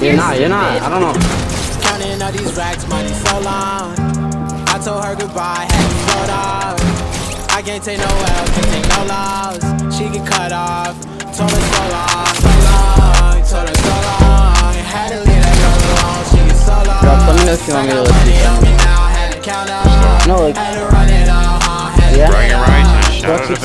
You're not, you're not. I don't know. Counting all these racks, money so long. I told her goodbye, had to float off. I can't take no L, can't take no loss. She get cut off. Told her so long, so long. Told her so long. Had to leave that girl alone. She get so long. Drop, let me know if you want me to I got listen to on me now, had to count up. No, like- had to run it all, to Yeah? Bragging rights and a shout out to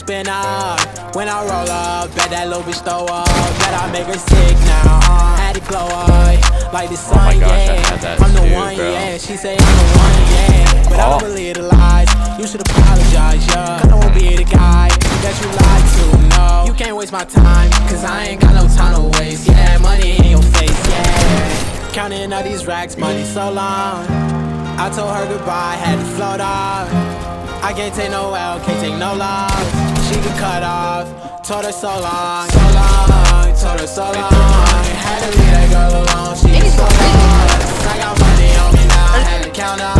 spin up. When I roll up, bet that little bitch throw up. Bet I make her sick now. Uh, had to glow up like the sun. my gosh, I yeah. I'm the too, one, bro. yeah. She say I'm the one, yeah. But I Oh. don't believe the lies. You should apologize, yeah. Cause I won't wanna be the guy that you lied to, no. You can't waste my time, cause I ain't got no time to waste. Yeah, money in your face, yeah. Counting all these racks, money so long. I told her goodbye, had to float off. I can't take no L, can't take no loss. She get cut off. Told her so long, so long. Told her so long. Had to leave that girl alone. She get so lost. I got money on me now. Had to count up.